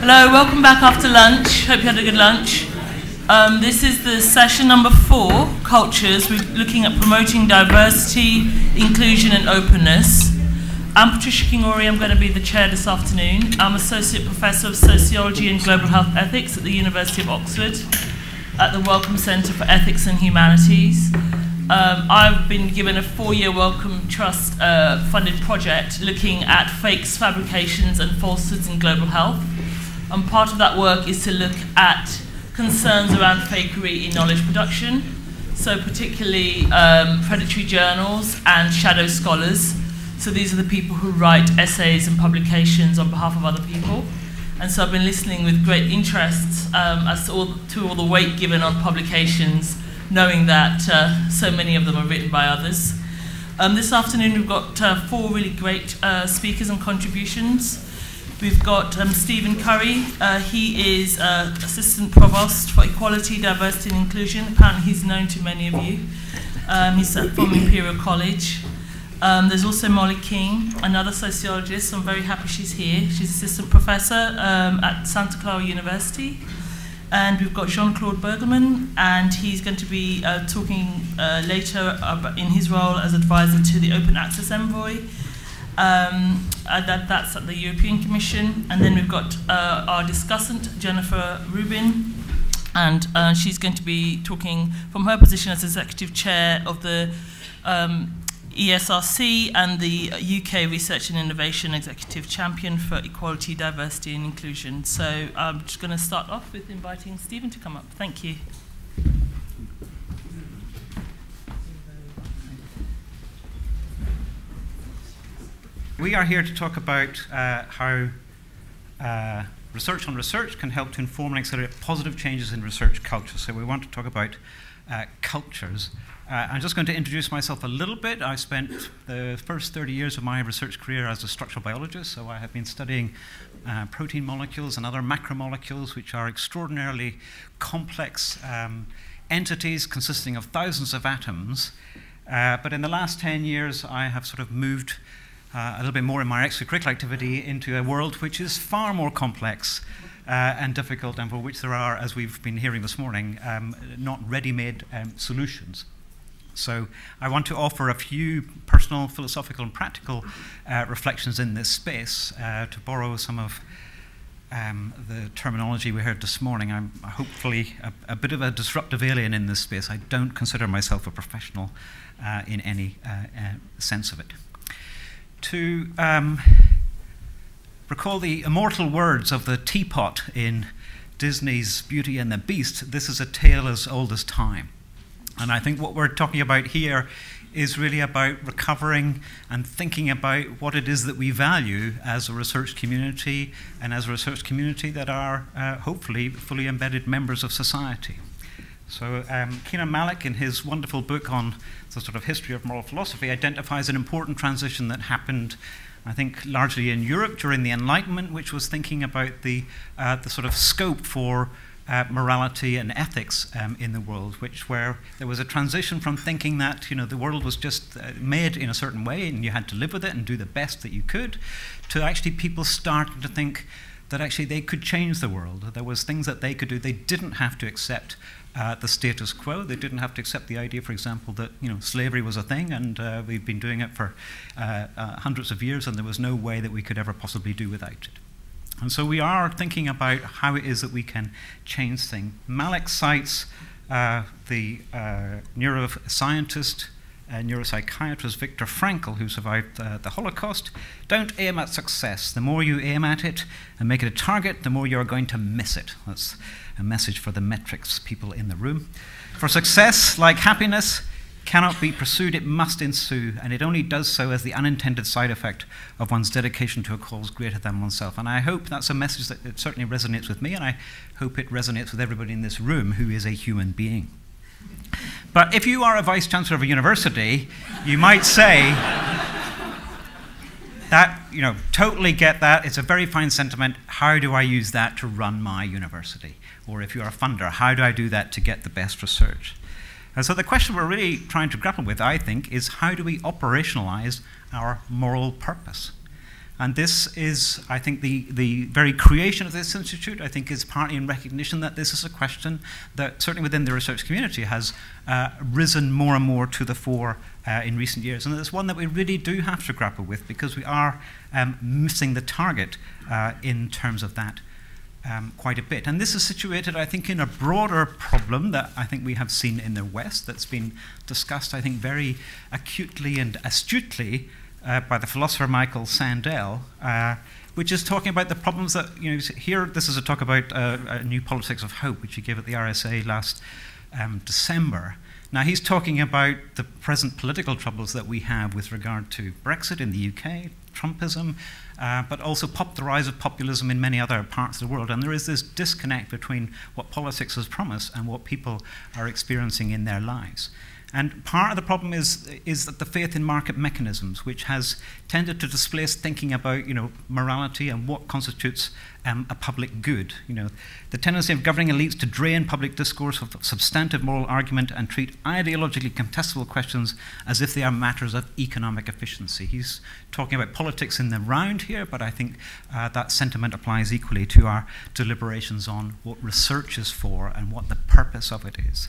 Hello, welcome back after lunch. Hope you had a good lunch. Um, this is the session number four, Cultures. We're looking at promoting diversity, inclusion, and openness. I'm Patricia Kingori. I'm going to be the chair this afternoon. I'm Associate Professor of Sociology and Global Health Ethics at the University of Oxford at the Wellcome Centre for Ethics and Humanities. Um, I've been given a four-year Wellcome Trust uh, funded project looking at fakes, fabrications and falsehoods in global health. And part of that work is to look at concerns around fakery in knowledge production, so particularly um, predatory journals and shadow scholars. So these are the people who write essays and publications on behalf of other people. And so I've been listening with great interest um, as to all, to all the weight given on publications knowing that uh, so many of them are written by others. Um, this afternoon we've got uh, four really great uh, speakers and contributions. We've got um, Stephen Curry. Uh, he is uh, Assistant Provost for Equality, Diversity and Inclusion. Apparently he's known to many of you. Um, he's from Imperial College. Um, there's also Molly King, another sociologist. I'm very happy she's here. She's assistant professor um, at Santa Clara University. And we've got Jean-Claude Burgelman, and he's going to be uh, talking uh, later in his role as advisor to the Open Access Envoy. Um, that, that's at the European Commission. And then we've got uh, our discussant, Jennifer Rubin, and uh, she's going to be talking from her position as executive chair of the um, ESRC and the UK Research and Innovation Executive Champion for Equality, Diversity and Inclusion. So I'm just going to start off with inviting Stephen to come up. Thank you. We are here to talk about uh, how uh, research on research can help to inform and accelerate positive changes in research culture. So we want to talk about uh, cultures. Uh, I'm just going to introduce myself a little bit. I spent the first 30 years of my research career as a structural biologist, so I have been studying uh, protein molecules and other macromolecules, which are extraordinarily complex um, entities consisting of thousands of atoms. Uh, but in the last 10 years, I have sort of moved uh, a little bit more in my extracurricular activity into a world which is far more complex uh, and difficult, and for which there are, as we've been hearing this morning, um, not ready made um, solutions. So I want to offer a few personal, philosophical, and practical uh, reflections in this space uh, to borrow some of um, the terminology we heard this morning. I'm hopefully a, a, bit of a disruptive alien in this space. I don't consider myself a professional uh, in any uh, sense of it. To um, recall the immortal words of the teapot in Disney's Beauty and the Beast, this is a tale as old as time. And I think what we're talking about here is really about recovering and thinking about what it is that we value as a research community and as a research community that are uh, hopefully fully embedded members of society. So um, Malik, in his wonderful book on the sort of history of moral philosophy, identifies an important transition that happened I think largely in Europe during the Enlightenment, which was thinking about the, uh, the sort of scope for uh, morality and ethics um, in the world, which where there was a transition from thinking that you know the world was just uh, made in a certain way and you had to live with it and do the best that you could, to actually people starting to think that actually they could change the world. There was things that they could do. They didn't have to accept uh, the status quo. They didn't have to accept the idea, for example, that you know slavery was a thing, and uh, we've been doing it for uh, uh hundreds of years, and there was no way that we could ever possibly do without it. And so we are thinking about how it is that we can change things. Malik cites uh, the uh, neuroscientist and neuropsychiatrist Viktor Frankl, who survived the Holocaust. Don't aim at success. The more you aim at it and make it a target, the more you're going to miss it. That's a message for the metrics people in the room. For success, like happiness, cannot be pursued, it must ensue, and it only does so as the unintended side effect of one's dedication to a cause greater than oneself. And I hope that's a message that certainly resonates with me, and I hope it resonates with everybody in this room who is a human being. But if you are a vice chancellor of a university, you might say that, you know, totally get that. It's a very fine sentiment. How do I use that to run my university? Or if you're a funder, how do I do that to get the best research? And so the question we're really trying to grapple with, I think, is how do we operationalize our moral purpose? And this is, I think, the, the very creation of this institute, I think, is partly in recognition that this is a question that, certainly within the research community, has uh, risen more and more to the fore uh, in recent years. And it's one that we really do have to grapple with because we are um, missing the target uh, in terms of that um, quite a bit. And this is situated, I think, in a broader problem that I think we have seen in the West that's been discussed, I think, very acutely and astutely uh, by the philosopher Michael Sandel, uh, which is talking about the problems that, you know, here this is a talk about uh, a new politics of hope, which he gave at the RSA last um, December. Now, he's talking about the present political troubles that we have with regard to Brexit in the UK, Trumpism, uh, but also pop, the rise of populism in many other parts of the world. And there is this disconnect between what politics has promised and what people are experiencing in their lives. And part of the problem is, is that the faith in market mechanisms, which has tended to displace thinking about you know, morality and what constitutes um, a public good. You know, the tendency of governing elites to drain public discourse of substantive moral argument and treat ideologically contestable questions as if they are matters of economic efficiency. He's talking about politics in the round here, but I think uh, that sentiment applies equally to our deliberations on what research is for and what the purpose of it is.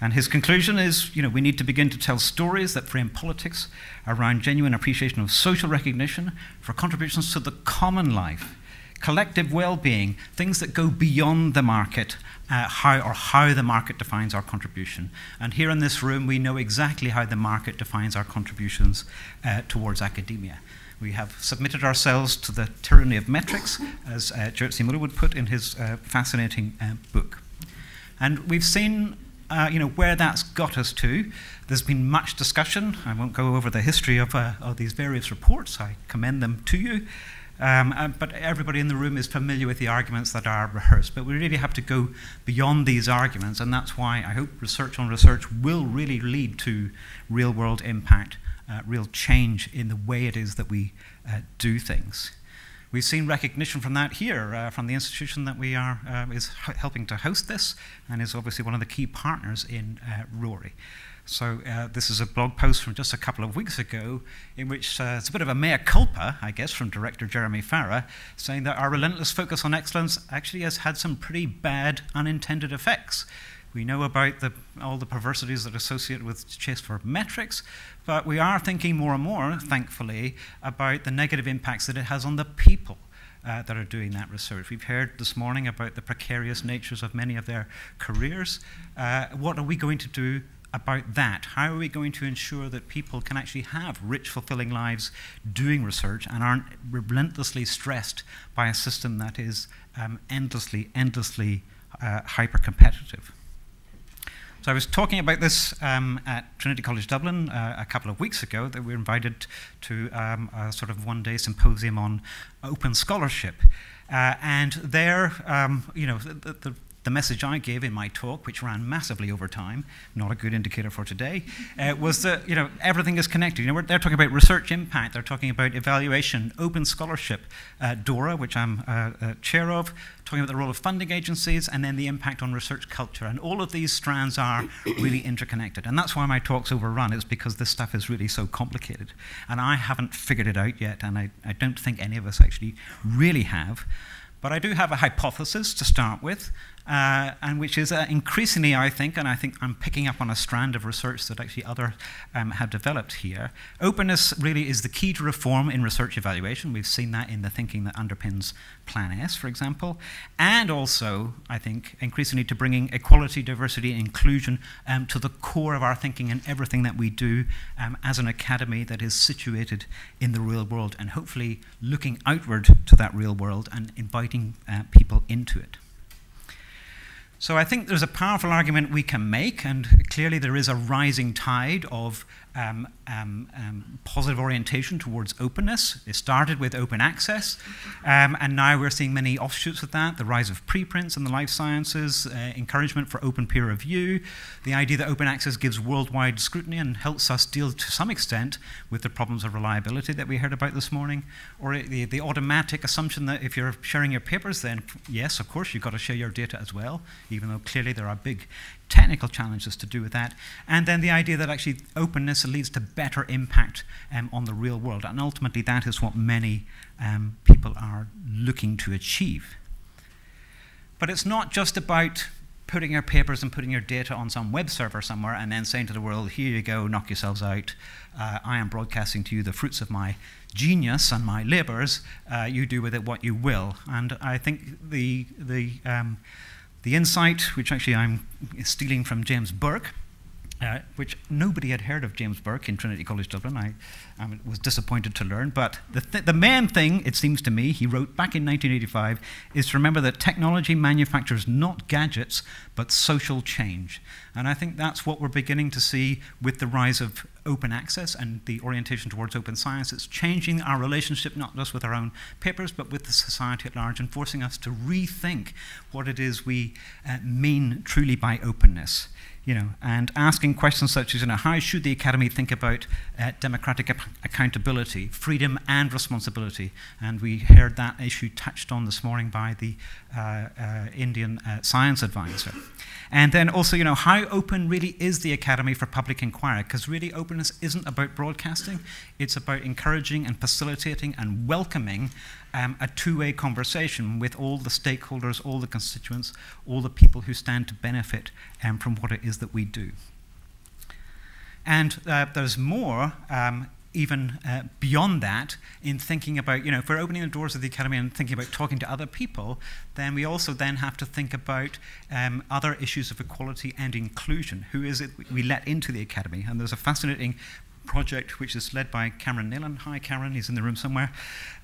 And his conclusion is, you know, we need to begin to tell stories that frame politics around genuine appreciation of social recognition for contributions to the common life, collective well-being, things that go beyond the market, uh, how or how the market defines our contribution. And here in this room, we know exactly how the market defines our contributions uh, towards academia. We have submitted ourselves to the tyranny of metrics, as uh, Jerry Muller would put in his uh, fascinating uh, book. And we've seen uh, you know, where that's got us to. There's been much discussion. I won't go over the history of, uh, of these various reports. I commend them to you. Um, uh, but everybody in the room is familiar with the arguments that are rehearsed. But we really have to go beyond these arguments, and that's why I hope research on research will really lead to real world impact, uh, real change in the way it is that we uh, do things. We've seen recognition from that here, uh, from the institution that we are uh, is helping to host this, and is obviously one of the key partners in uh, RoRI. So uh, this is a blog post from just a couple of weeks ago, in which uh, it's a bit of a mea culpa, I guess, from director Jeremy Farrar, saying that our relentless focus on excellence actually has had some pretty bad unintended effects. We know about the, all the perversities that are associated with chase for metrics, but we are thinking more and more, thankfully, about the negative impacts that it has on the people uh, that are doing that research. We've heard this morning about the precarious natures of many of their careers. Uh, what are we going to do about that? How are we going to ensure that people can actually have rich, fulfilling lives doing research and aren't relentlessly stressed by a system that is um, endlessly, endlessly uh, hyper competitive? So I was talking about this um, at Trinity College Dublin uh, a couple of weeks ago that we were invited to um, a sort of one-day symposium on open scholarship. Uh, and there, um, you know, the, the, the message I gave in my talk, which ran massively over time, not a good indicator for today, uh, was that you know everything is connected. You know, they're talking about research impact, they're talking about evaluation, open scholarship, uh, DORA, which I'm uh, uh, chair of, talking about the role of funding agencies, and then the impact on research culture. And all of these strands are really interconnected. And that's why my talk's overrun, is because this stuff is really so complicated. And I haven't figured it out yet, and I, I don't think any of us actually really have. But I do have a hypothesis to start with, uh, and which is uh, increasingly, I think, and I think I'm picking up on a strand of research that actually others um, have developed here. Openness really is the key to reform in research evaluation. We've seen that in the thinking that underpins Plan S, for example, and also, I think, increasingly to bringing equality, diversity, and inclusion um, to the core of our thinking and everything that we do um, as an academy that is situated in the real world, and hopefully looking outward to that real world and inviting uh, people into it. So I think there's a powerful argument we can make, and clearly there is a rising tide of um, um, um, positive orientation towards openness. It started with open access, um, and now we're seeing many offshoots of that the rise of preprints in the life sciences, uh, encouragement for open peer review, the idea that open access gives worldwide scrutiny and helps us deal to some extent with the problems of reliability that we heard about this morning, or the, the automatic assumption that if you're sharing your papers, then yes, of course, you've got to share your data as well, even though clearly there are big technical challenges to do with that. And then the idea that actually openness leads to better impact um, on the real world. And ultimately, that is what many um, people are looking to achieve. But it's not just about putting your papers and putting your data on some web server somewhere and then saying to the world, here you go, knock yourselves out. Uh, I am broadcasting to you the fruits of my genius and my labors. Uh, you do with it what you will. And I think the, the, um, the insight, which actually I'm stealing from James Burke, uh, which nobody had heard of James Burke in Trinity College Dublin. I um, was disappointed to learn. But the, th the main thing, it seems to me, he wrote back in 1985, is to remember that technology manufactures not gadgets, but social change. And I think that's what we're beginning to see with the rise of open access and the orientation towards open science. It's changing our relationship not just with our own papers, but with the society at large and forcing us to rethink what it is we uh, mean truly by openness you know, and asking questions such as, you know, how should the academy think about uh, democratic accountability, freedom and responsibility? And we heard that issue touched on this morning by the uh, uh, Indian uh, science advisor. And then also, you know, how open really is the academy for public inquiry? Because really, openness isn't about broadcasting; it's about encouraging and facilitating and welcoming um, a two-way conversation with all the stakeholders, all the constituents, all the people who stand to benefit um, from what it is that we do. And uh, there's more um, even uh, beyond that in thinking about, you know, if we're opening the doors of the academy and thinking about talking to other people, then we also then have to think about um, other issues of equality and inclusion. Who is it we let into the academy? And there's a fascinating project which is led by Cameron Neylon. Hi, Cameron, he's in the room somewhere.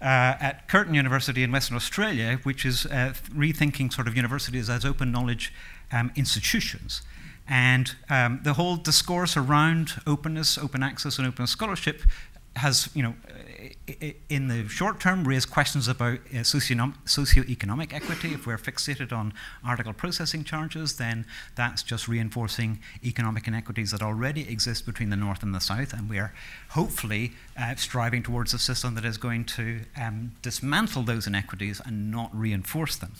Uh, at Curtin University in Western Australia, which is uh, rethinking sort of universities as open knowledge um, institutions. And um, the whole discourse around openness, open access, and open scholarship has, you know, in the short term, raised questions about uh, socioeconomic equity. If we're fixated on article processing charges, then that's just reinforcing economic inequities that already exist between the North and the South, and we're hopefully uh, striving towards a system that is going to um, dismantle those inequities and not reinforce them.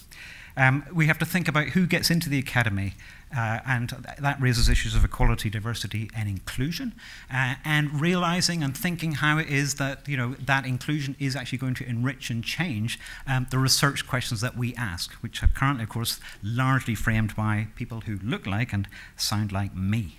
Um, we have to think about who gets into the academy, uh, and th that raises issues of equality, diversity, and inclusion, uh, and realizing and thinking how it is that you know that inclusion is actually going to enrich and change um, the research questions that we ask, which are currently, of course, largely framed by people who look like and sound like me.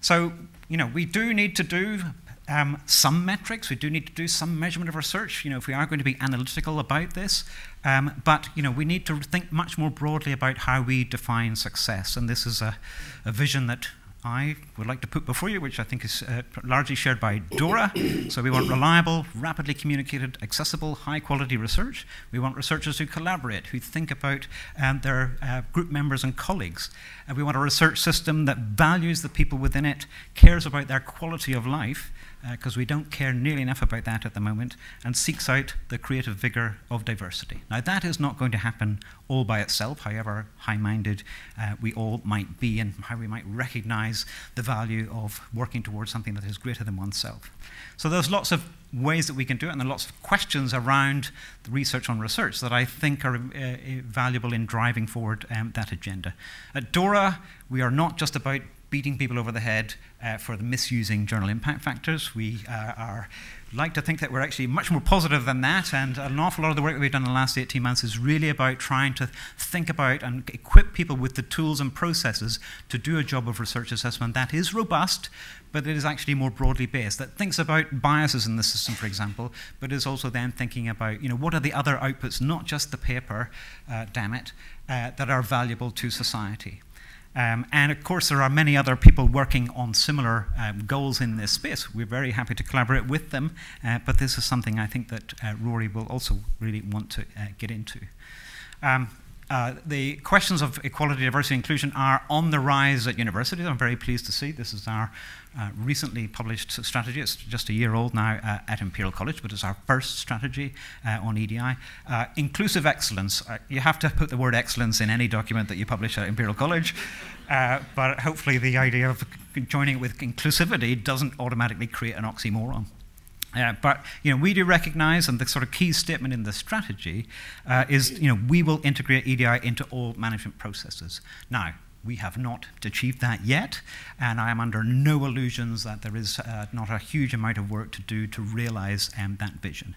So, you know, we do need to do um, some metrics. We do need to do some measurement of research. You know, if we are going to be analytical about this, um, but you know, we need to think much more broadly about how we define success. And this is a, a vision that I would like to put before you, which I think is uh, largely shared by DORA. So we want reliable, rapidly communicated, accessible, high-quality research. We want researchers who collaborate, who think about um, their uh, group members and colleagues. And we want a research system that values the people within it, cares about their quality of life, because uh, we don't care nearly enough about that at the moment, and seeks out the creative vigor of diversity. Now, that is not going to happen all by itself, however high minded uh, we all might be, and how we might recognize the value of working towards something that is greater than oneself. So, there's lots of ways that we can do it, and there are lots of questions around the research on research that I think are uh, valuable in driving forward um, that agenda. At DORA, we are not just about beating people over the head uh, for the misusing journal impact factors. We uh, are like to think that we're actually much more positive than that, and an awful lot of the work that we've done in the last 18 months is really about trying to think about and equip people with the tools and processes to do a job of research assessment that is robust, but it is actually more broadly based, that thinks about biases in the system, for example, but is also then thinking about, you know, what are the other outputs, not just the paper, uh, damn it, uh, that are valuable to society. Um, and of course, there are many other people working on similar um, goals in this space. We're very happy to collaborate with them, uh, but this is something I think that uh, RoRI will also really want to uh, get into. Um, uh, the questions of equality, diversity, inclusion are on the rise at universities. I'm very pleased to see this is our uh, recently published strategy. It's just a year old now uh, at Imperial College, but it's our first strategy uh, on EDI. Uh, inclusive excellence. you have to put the word excellence in any document that you publish at Imperial College, but hopefully the idea of joining it with inclusivity doesn't automatically create an oxymoron. Uh, but you know, we do recognize, and the sort of key statement in the strategy uh, is, you know, we will integrate EDI into all management processes. Now, We have not achieved that yet, and I am under no illusions that there is uh, not a huge amount of work to do to realize um, that vision.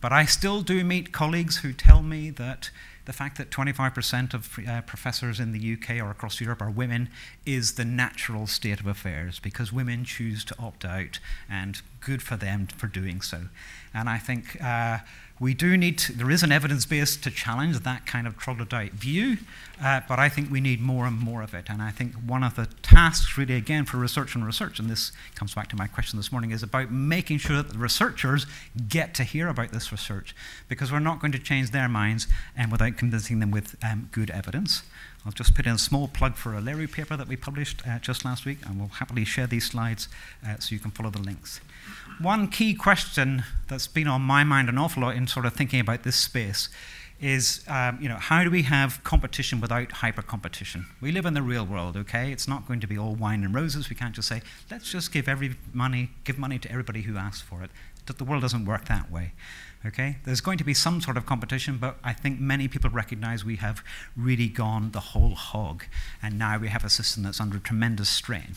But I still do meet colleagues who tell me that the fact that 25% of uh, professors in the UK or across Europe are women is the natural state of affairs because women choose to opt out, and good for them for doing so. And I think uh, we do need to, there is an evidence base to challenge that kind of troglodyte view, uh, but I think we need more and more of it. And I think one of the tasks, really, again, for research and research, and this comes back to my question this morning, is about making sure that the researchers get to hear about this research, because we're not going to change their minds and without convincing them with um, good evidence. I'll just put in a small plug for a LERU paper that we published uh, just last week, and we'll happily share these slides uh, so you can follow the links. One key question that's been on my mind an awful lot in sort of thinking about this space is, um, you know, how do we have competition without hyper competition? We live in the real world, okay? It's not going to be all wine and roses. We can't just say, let's just give every money, give money to everybody who asks for it. The world doesn't work that way. Okay? There's going to be some sort of competition, but I think many people recognize we have really gone the whole hog, and now we have a system that's under tremendous strain.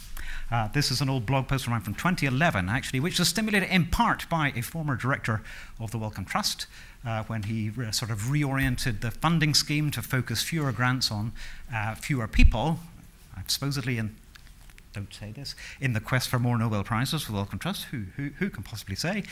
Uh, this is an old blog post from 2011, actually, which was stimulated in part by a former director of the Wellcome Trust. Uh, when he sort of reoriented the funding scheme to focus fewer grants on uh, fewer people, supposedly in don't say this, in the quest for more Nobel Prizes for the Wellcome Trust. Who, who, who can possibly say?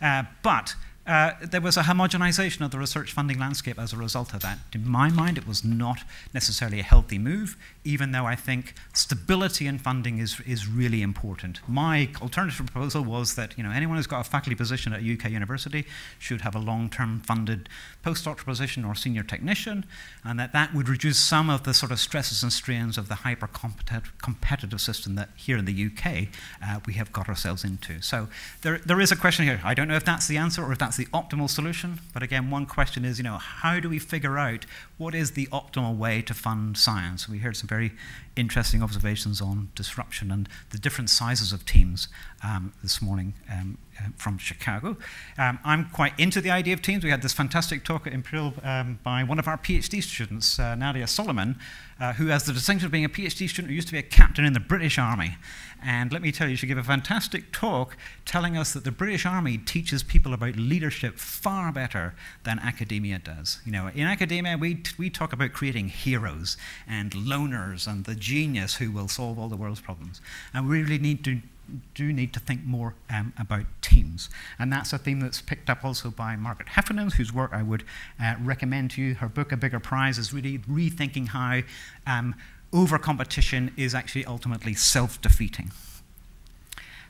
Uh, but uh, there was a homogenization of the research funding landscape as a result of that. In my mind, it was not necessarily a healthy move, even though I think stability in funding is, is really important. My alternative proposal was that you know, anyone who's got a faculty position at a UK university should have a long-term funded postdoctoral position or senior technician, and that that would reduce some of the sort of stresses and strains of the hyper-competitive system that here in the UK uh, we have got ourselves into. So there, there is a question here. I don't know if that's the answer or if that's the optimal solution, but again, one question is, you know, how do we figure out what is the optimal way to fund science? We heard some very interesting observations on disruption and the different sizes of teams um, this morning um, uh, from Chicago. Um, I'm quite into the idea of teams. We had this fantastic talk at Imperial um, by one of our PhD students, uh, Nadia Solomon, uh, who has the distinction of being a PhD student who used to be a captain in the British Army. And let me tell you, she gave a fantastic talk telling us that the British Army teaches people about leadership far better than academia does. You know, in academia, we, we talk about creating heroes and loners and the genius who will solve all the world's problems. And we really need to do need to think more um, about teams. And that's a theme that's picked up also by Margaret Heffernan, whose work I would uh, recommend to you. Her book, A Bigger Prize, is really rethinking how um, over competition is actually ultimately self defeating.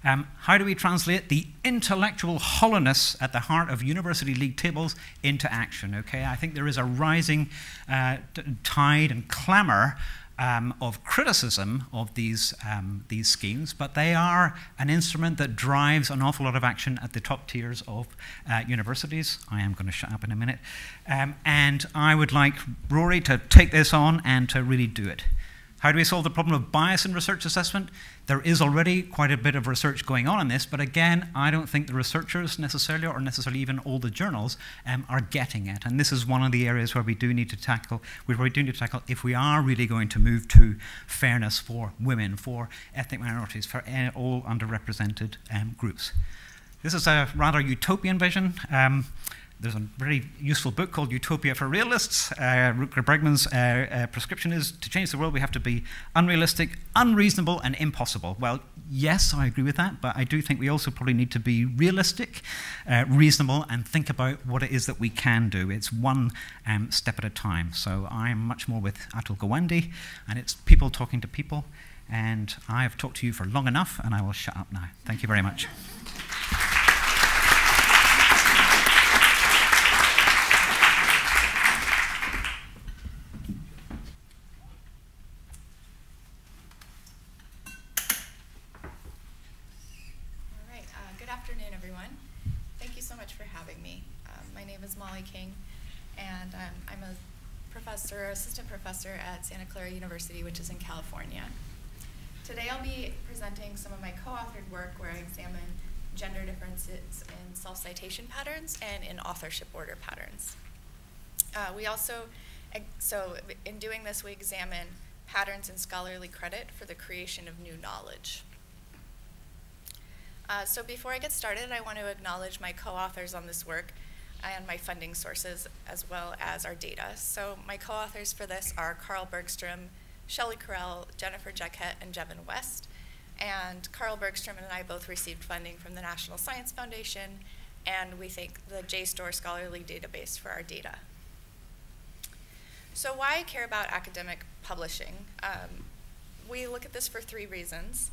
Um, how do we translate the intellectual hollowness at the heart of university league tables into action? Okay, I think there is a rising uh, tide and clamour um, of criticism of these, um, these schemes, but they are an instrument that drives an awful lot of action at the top tiers of uh, universities. I am going to shut up in a minute. Um, and I would like RoRI to take this on and to really do it. How do we solve the problem of bias in research assessment? There is already quite a bit of research going on on this, but again, I don't think the researchers necessarily, or necessarily even all the journals, um, are getting it. And this is one of the areas where we do need to tackle, where we do need to tackle if we are really going to move to fairness for women, for ethnic minorities, for all underrepresented um, groups. This is a rather utopian vision. Um, there's a very useful book called Utopia for Realists. Uh, Rutger Bregman's uh, uh, prescription is to change the world, we have to be unrealistic, unreasonable, and impossible. Well, yes, I agree with that, but I do think we also probably need to be realistic, uh, reasonable, and think about what it is that we can do. It's one um, step at a time. So I'm much more with Atul Gawande, and it's people talking to people. And I have talked to you for long enough, and I will shut up now. Thank you very much. Professor assistant professor at Santa Clara University, which is in California. Today I'll be presenting some of my co-authored work where I examine gender differences in self-citation patterns and in authorship order patterns. Uh, we also, so in doing this, we examine patterns in scholarly credit for the creation of new knowledge. Uh, so before I get started, I want to acknowledge my co-authors on this work and my funding sources as well as our data. So my co-authors for this are Carl Bergstrom, Shelley Correll, Jennifer Jacquet, and Jevin West. And Carl Bergstrom and I both received funding from the National Science Foundation, and we thank the JSTOR Scholarly Database for our data. So why I care about academic publishing? Um, we look at this for three reasons.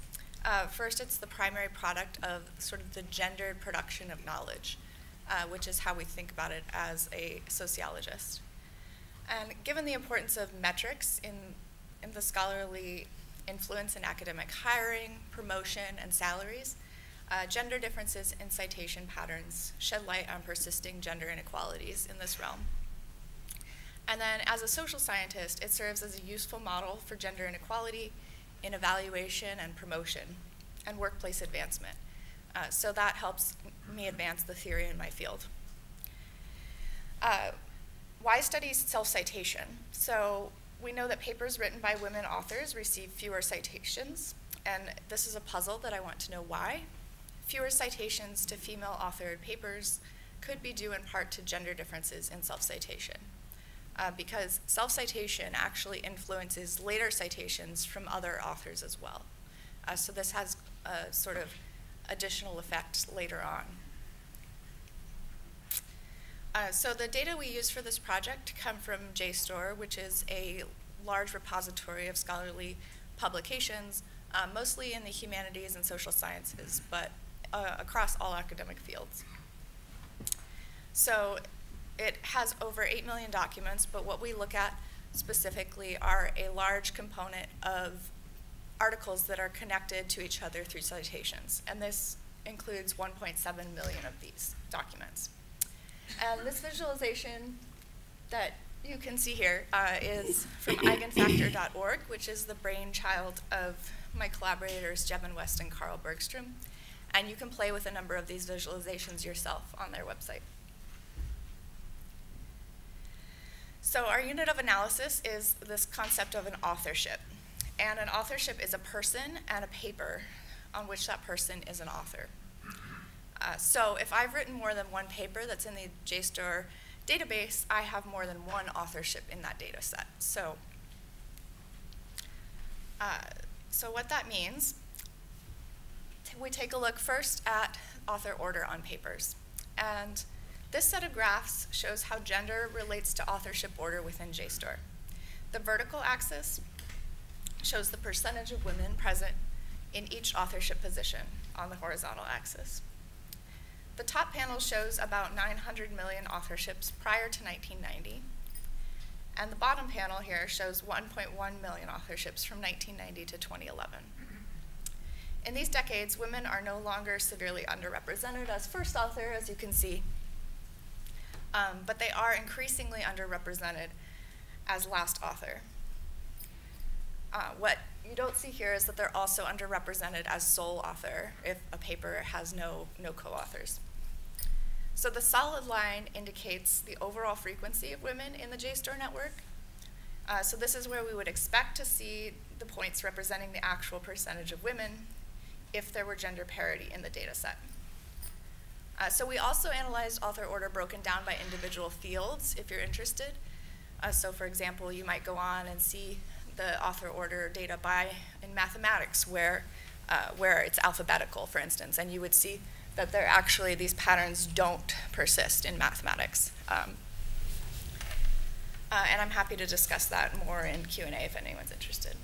Uh, first, it's the primary product of sort of the gendered production of knowledge, uh, which is how we think about it as a sociologist. And given the importance of metrics in, in the scholarly influence in academic hiring, promotion, and salaries, uh, gender differences in citation patterns shed light on persisting gender inequalities in this realm. And then as a social scientist, it serves as a useful model for gender inequality in evaluation and promotion and workplace advancement. Uh, so that helps me advance the theory in my field. Uh, why study self-citation? So we know that papers written by women authors receive fewer citations, and this is a puzzle that I want to know why. Fewer citations to female authored papers could be due in part to gender differences in self-citation uh, because self-citation actually influences later citations from other authors as well. Uh, so this has a sort of additional effect later on. Uh, so the data we use for this project come from JSTOR, which is a large repository of scholarly publications, uh, mostly in the humanities and social sciences, but uh, across all academic fields. So it has over 8 million documents, but what we look at specifically are a large component of articles that are connected to each other through citations. And this includes 1.7 million of these documents. And this visualization that you can see here uh, is from eigenfactor.org, which is the brainchild of my collaborators, Jevin West and Carl Bergstrom. And you can play with a number of these visualizations yourself on their website. So our unit of analysis is this concept of an authorship. And an authorship is a person and a paper on which that person is an author. Uh, so if I've written more than one paper that's in the JSTOR database, I have more than one authorship in that data set. So, uh, so what that means, we take a look first at author order on papers. And this set of graphs shows how gender relates to authorship order within JSTOR. The vertical axis shows the percentage of women present in each authorship position on the horizontal axis. The top panel shows about 900 million authorships prior to 1990, and the bottom panel here shows 1.1 million authorships from 1990 to 2011. In these decades, women are no longer severely underrepresented as first author, as you can see um, but they are increasingly underrepresented as last author. Uh, what you don't see here is that they're also underrepresented as sole author if a paper has no, no co-authors. So the solid line indicates the overall frequency of women in the JSTOR network. Uh, so this is where we would expect to see the points representing the actual percentage of women if there were gender parity in the data set. Uh, so we also analyzed author order broken down by individual fields, if you're interested. Uh, so for example, you might go on and see the author order data by in mathematics, where, uh, where it's alphabetical, for instance, and you would see that there actually, these patterns don't persist in mathematics. Um, uh, and I'm happy to discuss that more in Q&A if anyone's interested.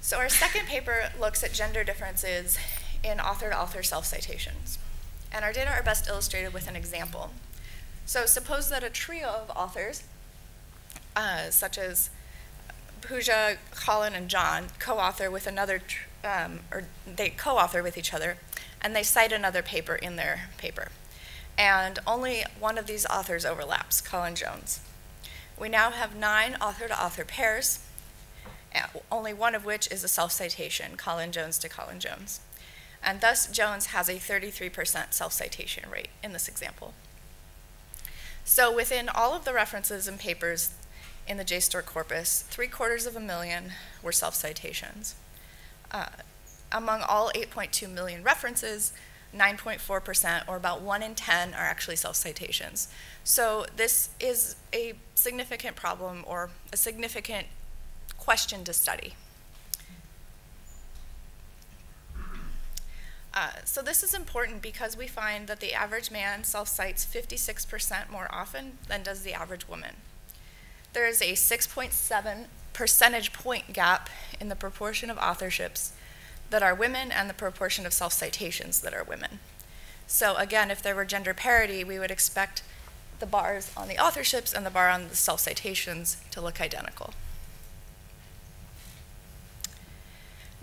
So our second paper looks at gender differences in author-to-author self-citations. And our data are best illustrated with an example. So suppose that a trio of authors, uh, such as Pooja, Colin, and John, co-author with another, um, or they co-author with each other, and they cite another paper in their paper. And only one of these authors overlaps, Colin Jones. We now have nine author-to-author -author pairs, only one of which is a self-citation, Colin Jones to Colin Jones and thus Jones has a 33% self-citation rate in this example. So within all of the references and papers in the JSTOR corpus, three quarters of a million were self citations. Uh, among all 8.2 million references, 9.4%, or about 1 in 10, are actually self citations. So, this is a significant problem or a significant question to study. Uh, so this is important because we find that the average man self-cites 56% more often than does the average woman. There is a 6.7 percentage point gap in the proportion of authorships that are women and the proportion of self-citations that are women. So again, if there were gender parity, we would expect the bars on the authorships and the bar on the self-citations to look identical.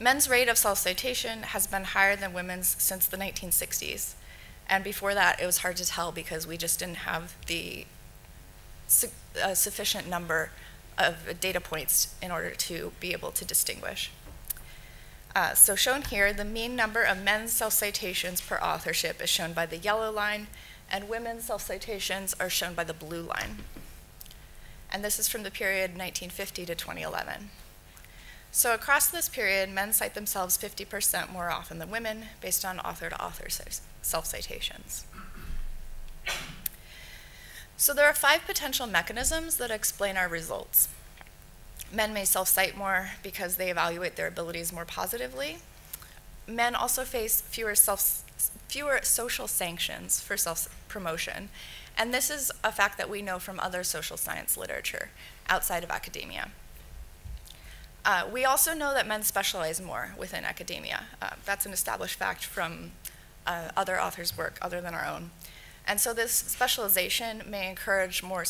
Men's rate of self-citation has been higher than women's since the 1960s. And before that, it was hard to tell because we just didn't have the su uh, sufficient number of data points in order to be able to distinguish. Uh, so shown here, the mean number of men's self-citations per authorship is shown by the yellow line, and women's self-citations are shown by the blue line. And this is from the period 1950 to 2011. So across this period, men cite themselves 50% more often than women based on author-to-author -author self-citations. So there are five potential mechanisms that explain our results. Men may self-cite more because they evaluate their abilities more positively. Men also face fewer, self, fewer social sanctions for self-promotion, and this is a fact that we know from other social science literature outside of academia. Uh, we also know that men specialize more within academia. Uh, that's an established fact from uh, other authors' work other than our own. And so this specialization may encourage more,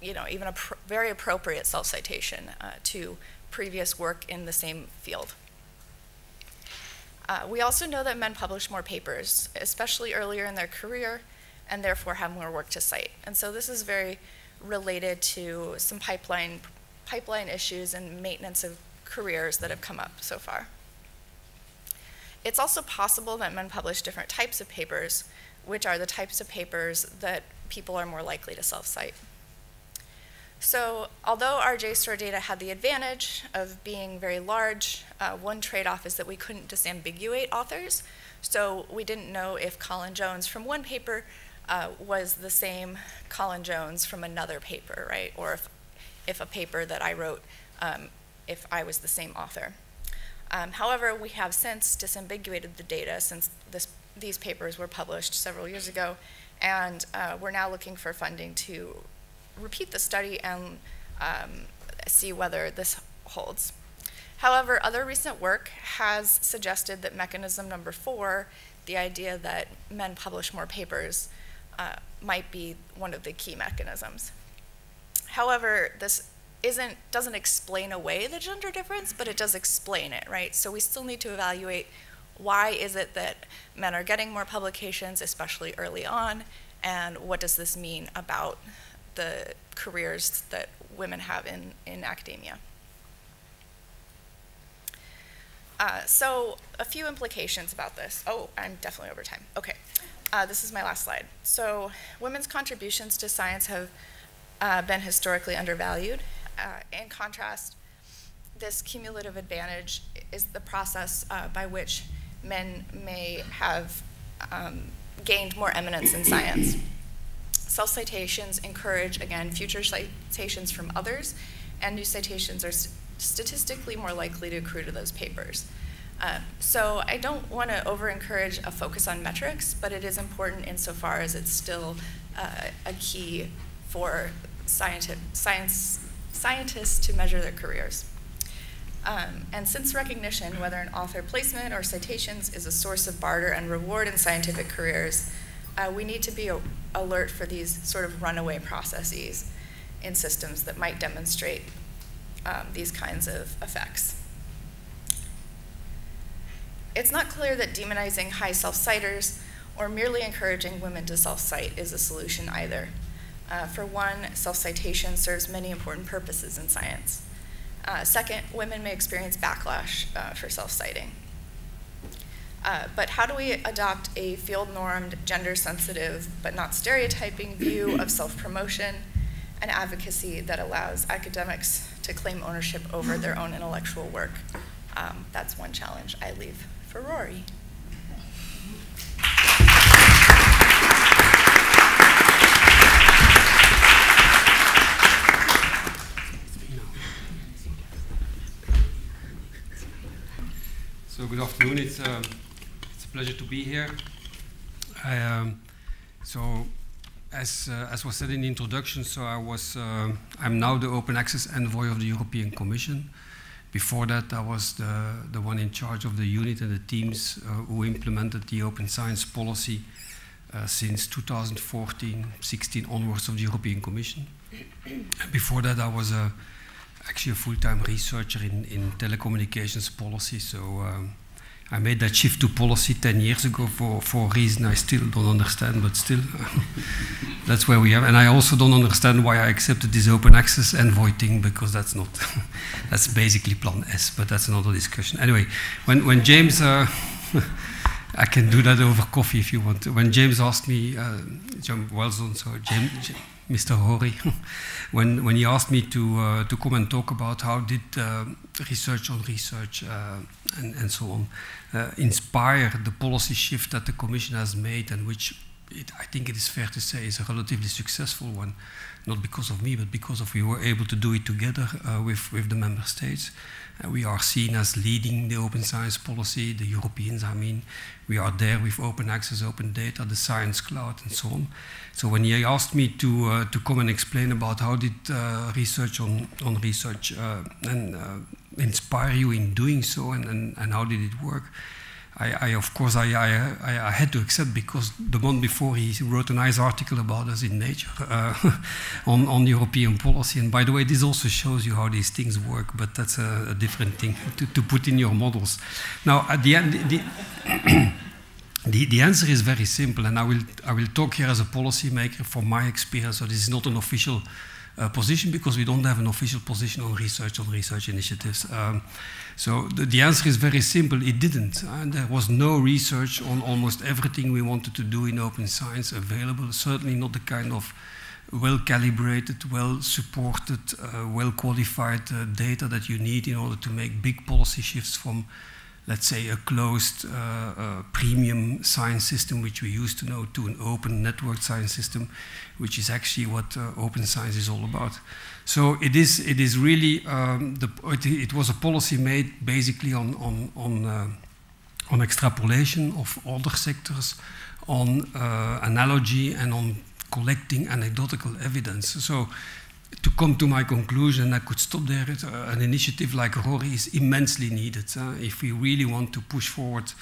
you know, even a very appropriate self-citation uh, to previous work in the same field. Uh, we also know that men publish more papers, especially earlier in their career, and therefore have more work to cite. And so this is very related to some pipeline, pipeline issues and maintenance of careers that have come up so far. It's also possible that men publish different types of papers, which are the types of papers that people are more likely to self-cite. So although our JSTOR data had the advantage of being very large, uh, one trade-off is that we couldn't disambiguate authors. So we didn't know if Colin Jones from one paper uh, was the same Colin Jones from another paper, right? Or if, if a paper that I wrote um, if I was the same author. Um, however, we have since disambiguated the data since this, these papers were published several years ago, and uh, we're now looking for funding to repeat the study and um, see whether this holds. However, other recent work has suggested that mechanism number four, the idea that men publish more papers, uh, might be one of the key mechanisms. However, this isn't doesn't explain away the gender difference, but it does explain it, right? So we still need to evaluate why is it that men are getting more publications, especially early on, and what does this mean about the careers that women have in, in academia. Uh, so a few implications about this. Oh, I'm definitely over time. Okay, uh, this is my last slide. So women's contributions to science have uh, been historically undervalued uh, in contrast, this cumulative advantage is the process uh, by which men may have um, gained more eminence in science. Self citations encourage, again, future citations from others, and new citations are st statistically more likely to accrue to those papers. Uh, so I don't want to over encourage a focus on metrics, but it is important insofar as it's still uh, a key for science scientists to measure their careers. Um, and since recognition, whether an author placement or citations is a source of barter and reward in scientific careers, uh, we need to be alert for these sort of runaway processes in systems that might demonstrate um, these kinds of effects. It's not clear that demonizing high self-citers or merely encouraging women to self-cite is a solution either. Uh, for one, self-citation serves many important purposes in science. Uh, second, women may experience backlash uh, for self-citing. Uh, but how do we adopt a field-normed, gender-sensitive, but not stereotyping view of self-promotion and advocacy that allows academics to claim ownership over their own intellectual work. Um, that's one challenge I leave for RoRI. So good afternoon. It's, um, it's a pleasure to be here. I, um, so as, uh, as was said in the introduction, so I was, uh, I'm now the open access envoy of the European Commission. Before that, I was the, the one in charge of the unit and the teams uh, who implemented the open science policy uh, since 2014, 16 onwards of the European Commission. Before that, I was a actually a full-time researcher in, in telecommunications policy. So um, I made that shift to policy 10 years ago for, for a reason I still don't understand, but still, that's where we are. And I also don't understand why I accepted this open access envoy thing, because that's not, that's basically plan S, but that's another discussion. Anyway, when, when James, uh, I can do that over coffee if you want. When James asked me, uh, John Wilsdon, so James, Mr. RoRI, when, when he asked me to, uh, to come and talk about how did uh, research on research uh, and, and so on uh, inspire the policy shift that the Commission has made and which it, I think it is fair to say is a relatively successful one, not because of me, but because of we were able to do it together uh, with, with the member states. Uh, we are seen as leading the open science policy, the Europeans, I mean. We are there with open access, open data, the science cloud, and so on. So when he asked me to, uh, to come and explain about how did uh, research on, on research uh, and uh, inspire you in doing so, and, and, and how did it work, I, I, of course, I, I, I, had to accept because the month before he wrote a nice article about us in Nature uh, on, on European policy. And by the way, this also shows you how these things work, but that's a, a different thing to, to, put in your models. Now, at the end, the, the, the, answer is very simple, and I will, I will talk here as a policymaker from my experience. So this is not an official uh, position because we don't have an official position on research on research initiatives. Um, so the, the, answer is very simple. It didn't. Uh, there was no research on almost everything we wanted to do in open science available. Certainly not the kind of well calibrated, well supported, uh, well qualified uh, data that you need in order to make big policy shifts from let's say, a closed uh, uh, premium science system, which we used to know, to an open network science system, which is actually what uh, open science is all about. So it is, it is really, um, the, it, it, was a policy made basically on, on, on, uh, on extrapolation of other sectors, on uh, analogy, and on collecting anecdotal evidence. So to come to my conclusion, I could stop there. Uh, an initiative like RoRI is immensely needed uh, if we really want to push forward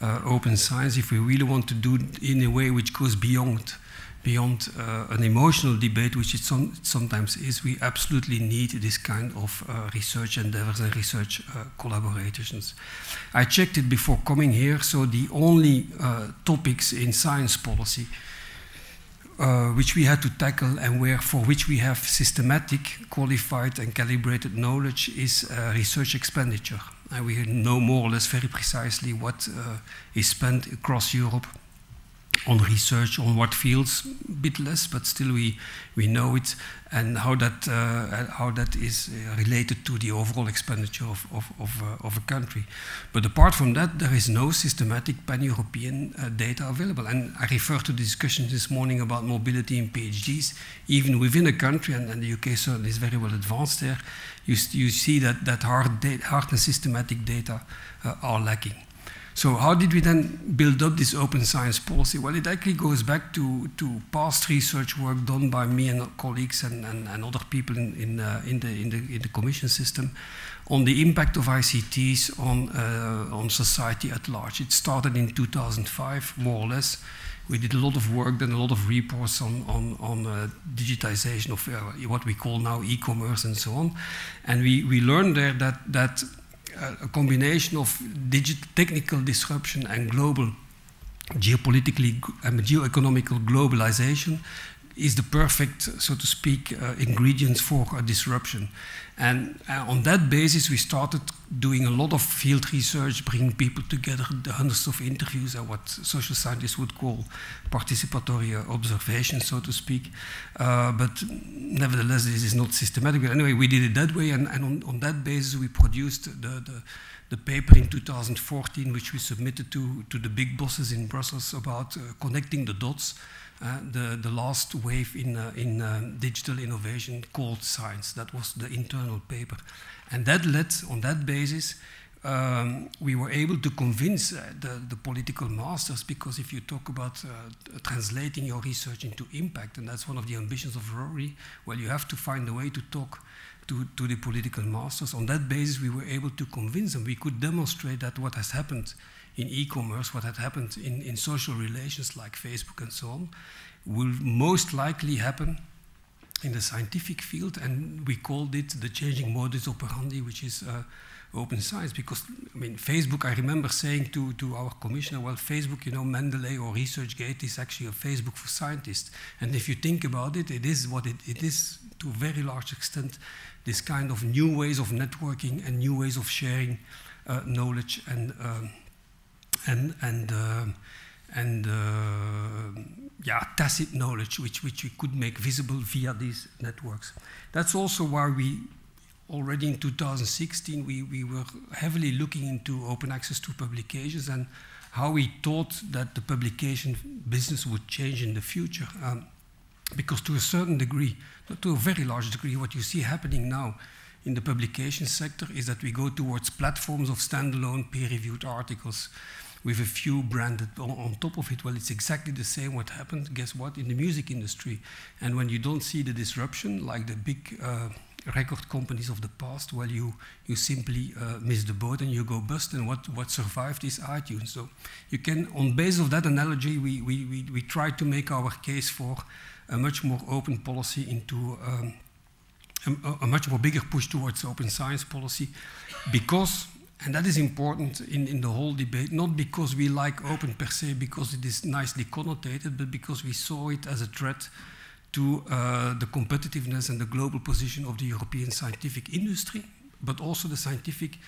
uh, open science, if we really want to do it in a way which goes beyond beyond uh, an emotional debate, which it, some, sometimes is. We absolutely need this kind of uh, research endeavors and research uh, collaborations. I checked it before coming here, so the only topics in science policy uh, which we had to tackle and where for which we have systematic, qualified and calibrated knowledge is uh, research expenditure. And we know more or less very precisely what uh, is spent across Europe on research on what fields, a bit less, but still we, we know it, and how that, uh, how that is uh, related to the overall expenditure of, of, of, uh, of, a country. But apart from that, there is no systematic pan-European uh, data available. And I refer to the discussion this morning about mobility in PhDs, even within a country, and, and the UK certainly is very well advanced there, you, you see that, that hard, hard and systematic data uh, are lacking. So how did we then build up this open science policy? Well, it actually goes back to, to past research work done by me and colleagues and, and, and other people in, in, uh, in, the, in, the, in the commission system on the impact of ICTs on, uh, on society at large. It started in 2005, more or less. We did a lot of work, then a lot of reports on, on, on uh, digitization of uh, what we call now e-commerce and so on. And we, we learned there that, that a combination of digital technical disruption and global geopolitically and geoeconomical globalization is the perfect, so to speak, uh, ingredients for a disruption. And uh, on that basis, we started doing a lot of field research, bringing people together, the hundreds of interviews, and what social scientists would call participatory uh, observation, so to speak. Uh, but nevertheless, this is not systematic. But anyway, we did it that way, and, and on, on, that basis, we produced the, the, the, paper in 2014, which we submitted to, to the big bosses in Brussels about uh, connecting the dots the, the last wave in, uh, in uh, digital innovation called science. That was the internal paper. And that led, on that basis, um, we were able to convince uh, the, the, political masters because if you talk about uh, translating your research into impact, and that's one of the ambitions of RoRI, well, you have to find a way to talk to, to the political masters. On that basis, we were able to convince them. We could demonstrate that what has happened in e-commerce, what had happened in, in social relations like Facebook and so on, will most likely happen in the scientific field, and we called it the changing modus operandi, which is uh, open science. Because I mean, Facebook. I remember saying to to our commissioner, "Well, Facebook, you know, Mendeley or ResearchGate is actually a Facebook for scientists." And if you think about it, it is what it, it is to a very large extent. This kind of new ways of networking and new ways of sharing uh, knowledge and um, and and uh, and uh, yeah, tacit knowledge which which we could make visible via these networks. That's also why we already in 2016 we, we were heavily looking into open access to publications and how we thought that the publication business would change in the future. Um, because to a certain degree, to a very large degree, what you see happening now in the publication sector is that we go towards platforms of standalone peer-reviewed articles with a few branded on, on, top of it. Well, it's exactly the same what happened, guess what, in the music industry. And when you don't see the disruption, like the big uh, record companies of the past, well, you, you simply uh, miss the boat and you go bust, and what, what survived is iTunes. So you can, on base of that analogy, we, we, we, we try to make our case for a much more open policy into um, a, a, much more bigger push towards open science policy because and that is important in, in the whole debate, not because we like open per se, because it is nicely connotated, but because we saw it as a threat to uh, the competitiveness and the global position of the European scientific industry, but also the scientific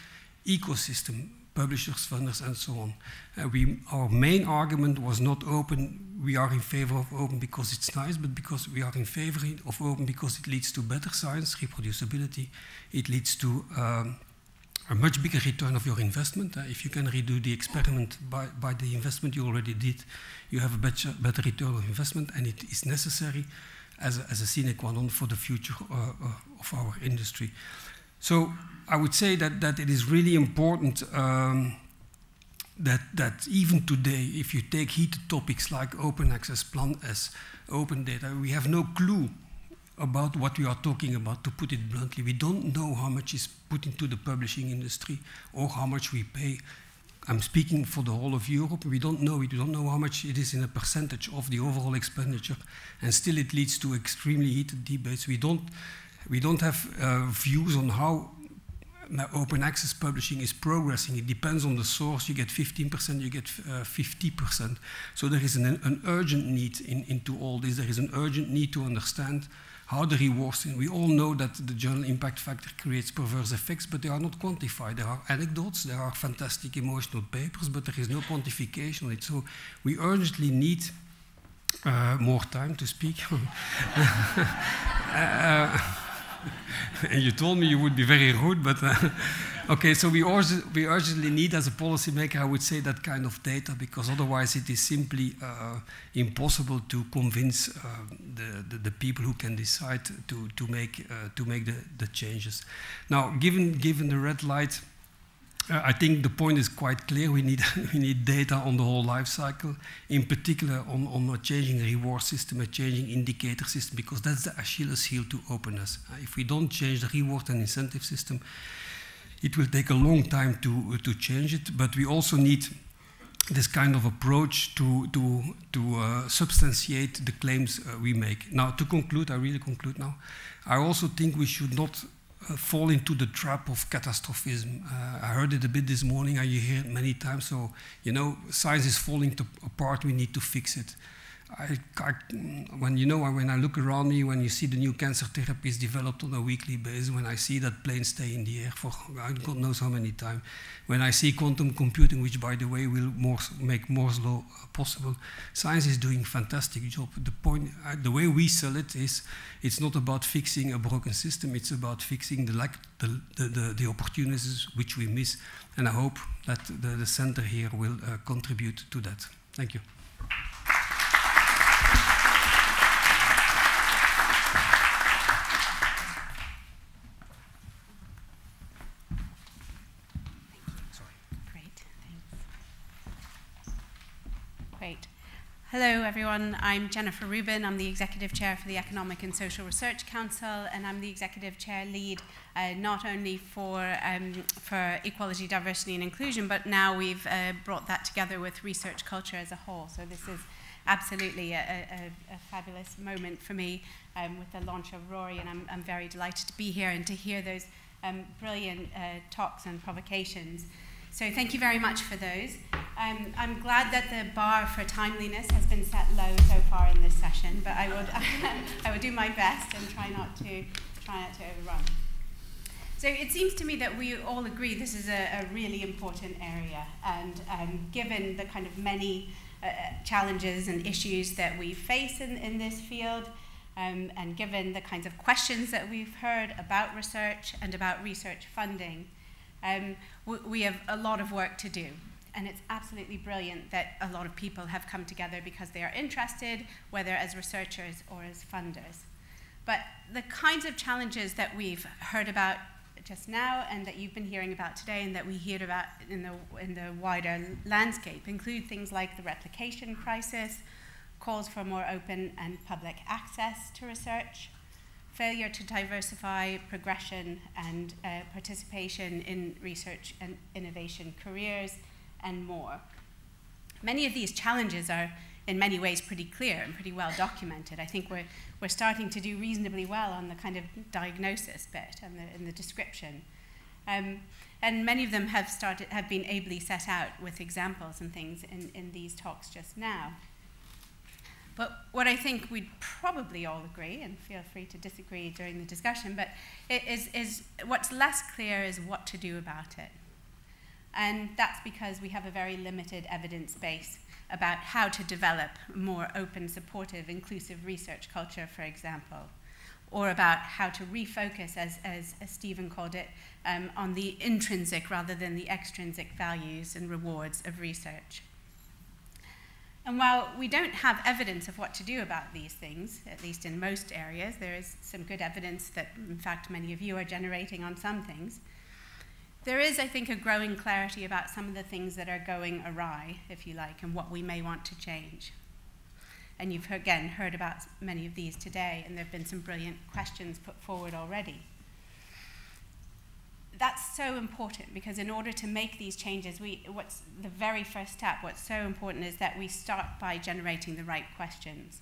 ecosystem, publishers, funders, and so on. Uh, we, our main argument was not open, we are in favor of open because it's nice, but because we are in favor of open because it leads to better science, reproducibility, it leads to um, a much bigger return of your investment. Uh, if you can redo the experiment by, by the investment you already did, you have a better, better return of investment, and it is necessary as a, as a sine qua non for the future uh, uh, of our industry. So I would say that, that it is really important um, that, that even today, if you take heated topics like open access, plan S open data, we have no clue about what we are talking about, to put it bluntly. We don't know how much is put into the publishing industry or how much we pay. I'm speaking for the whole of Europe. We don't know it. We don't know how much it is in a percentage of the overall expenditure. And still it leads to extremely heated debates. We don't, we don't have uh, views on how open access publishing is progressing. It depends on the source. You get 15%, you get uh, 50%. So there is an, an urgent need in, into all this. There is an urgent need to understand how the rewards, and we all know that the journal impact factor creates perverse effects, but they are not quantified. There are anecdotes, there are fantastic emotional papers, but there is no quantification on it. So we urgently need uh, more time to speak. uh, and you told me you would be very rude, but uh, okay. So we, we urgently need, as a policymaker, I would say that kind of data because otherwise it is simply uh, impossible to convince uh, the, the, the, people who can decide to to make uh, to make the, the changes. Now, given given the red light. Uh, I think the point is quite clear. We need, we need data on the whole life cycle, in particular on, on a changing reward system, a changing indicator system, because that's the Achilles heel to openness. Uh, if we don't change the reward and incentive system, it will take a long time to, uh, to change it, but we also need this kind of approach to, to, to uh, substantiate the claims uh, we make. Now, to conclude, I really conclude now, I also think we should not uh, fall into the trap of catastrophism. Uh, I heard it a bit this morning, and you hear it many times. So, you know, science is falling apart, we need to fix it. I, I, when you know when I look around me, when you see the new cancer therapies developed on a weekly basis, when I see that planes stay in the air for God knows how many times, when I see quantum computing, which by the way will Morse, make Moore's law possible, science is doing fantastic job. The point, uh, the way we sell it is, it's not about fixing a broken system; it's about fixing the lack, the, the, the, the opportunities which we miss. And I hope that the, the center here will uh, contribute to that. Thank you. Hello, everyone. I'm Jennifer Rubin. I'm the Executive Chair for the Economic and Social Research Council, and I'm the Executive Chair lead uh, not only for, um, for equality, diversity, and inclusion, but now we've uh, brought that together with research culture as a whole. So this is absolutely a, a, a fabulous moment for me um, with the launch of RoRI, and I'm, I'm, very delighted to be here and to hear those um, brilliant uh, talks and provocations. So thank you very much for those. Um, I'm glad that the bar for timeliness has been set low so far in this session, but I would, I would do my best and try not to, try not to overrun. So it seems to me that we all agree this is a, a really important area, and um, given the kind of many uh, challenges and issues that we face in, in this field, um, and given the kinds of questions that we've heard about research and about research funding, um, we, have a lot of work to do. And it's absolutely brilliant that a lot of people have come together because they are interested, whether as researchers or as funders. But the kinds of challenges that we've heard about just now and that you've been hearing about today and that we hear about in the, in the wider landscape include things like the replication crisis, calls for more open and public access to research, failure to diversify progression and uh, participation in research and innovation careers, and more. Many of these challenges are in many ways pretty clear and pretty well documented. I think we're, we're starting to do reasonably well on the kind of diagnosis bit and the, and the description. Um, and many of them have, started, have been ably set out with examples and things in, in these talks just now. But what I think we'd probably all agree, and feel free to disagree during the discussion, but is, is what's less clear is what to do about it. And that's because we have a very limited evidence base about how to develop more open, supportive, inclusive research culture, for example, or about how to refocus, as, as, as Stephen called it, um, on the intrinsic rather than the extrinsic values and rewards of research. And while we don't have evidence of what to do about these things, at least in most areas, there is some good evidence that, in fact, many of you are generating on some things. There is, I think, a growing clarity about some of the things that are going awry, if you like, and what we may want to change. And you've, again, heard about many of these today, and there have been some brilliant questions put forward already that's so important because in order to make these changes, we, what's the very first step, what's so important is that we start by generating the right questions.